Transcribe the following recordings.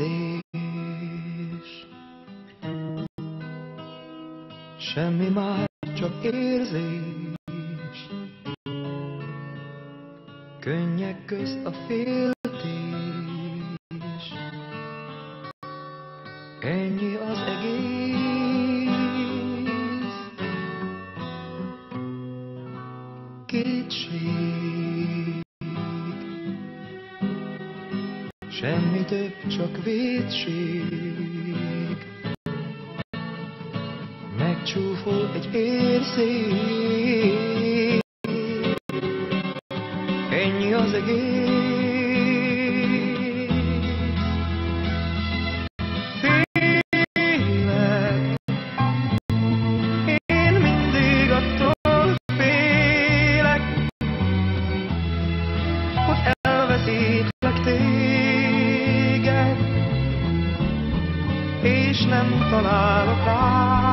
érzés. Semmi már csak érzés. Könnyek közt a féltés. Ennyi az egész. Kétség. Semmi több, csak védség. Megcsúfol egy érszék. Ennyi az egész. És nem találok rá.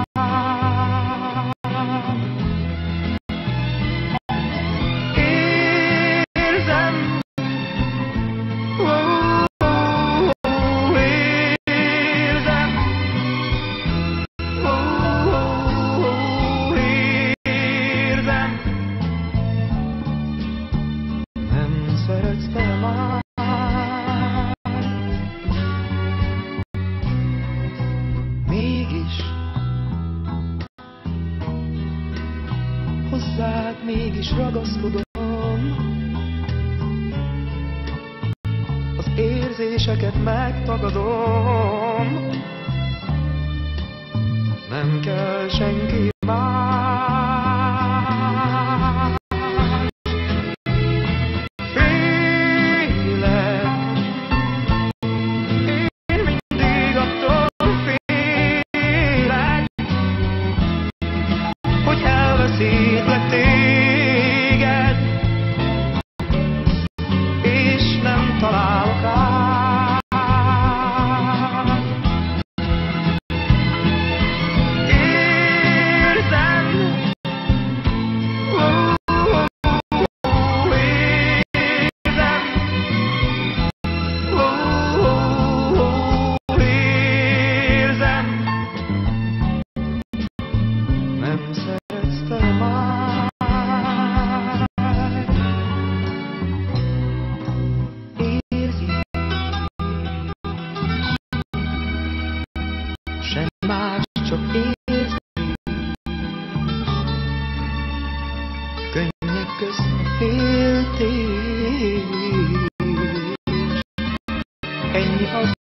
Hozzád mégis ragaszkodom. Az érzéseket megtagadom. Nem kell senki 以后。